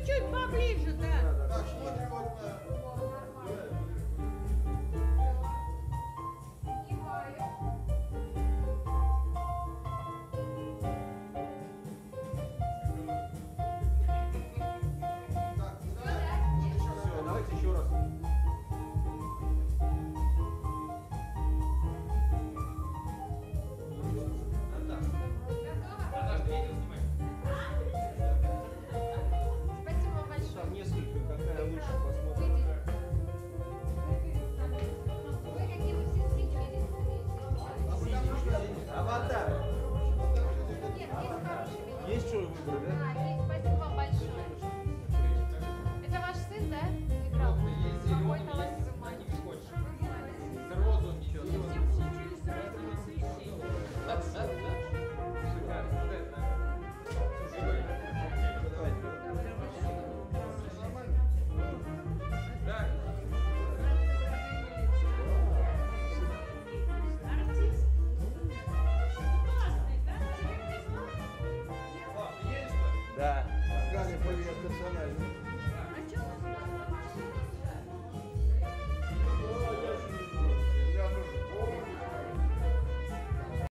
чуть-чуть поближе, да. Так, смотрим вот на... கொடுத்துருக்கு Да.